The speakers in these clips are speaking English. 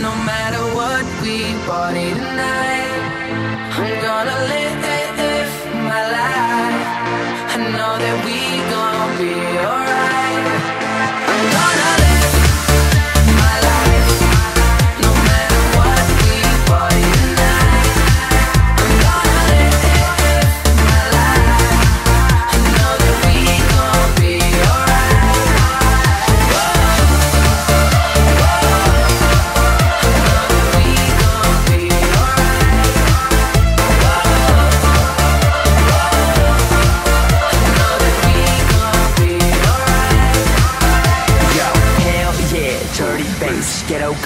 no matter what we party tonight. I'm gonna live my life. I know that we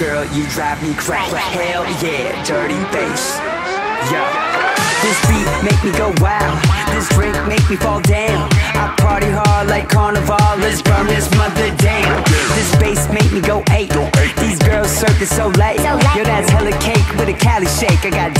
girl, you drive me crazy. Hell yeah, dirty bass. Yo, this beat make me go wild. This drink make me fall down. I party hard like carnival. Let's burn this mother down. This bass make me go eight. These girls circus so late. Yo, that's hella cake with a Cali shake. I got